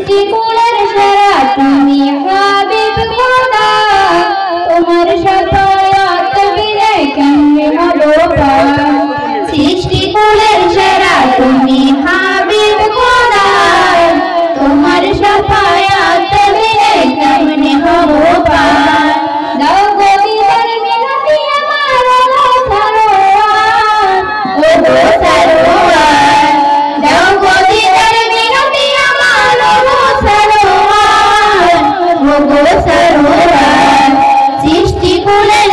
সৃষ্টি কুলের সেরা তুমি সারোয়ার সৃষ্টি কুলের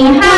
we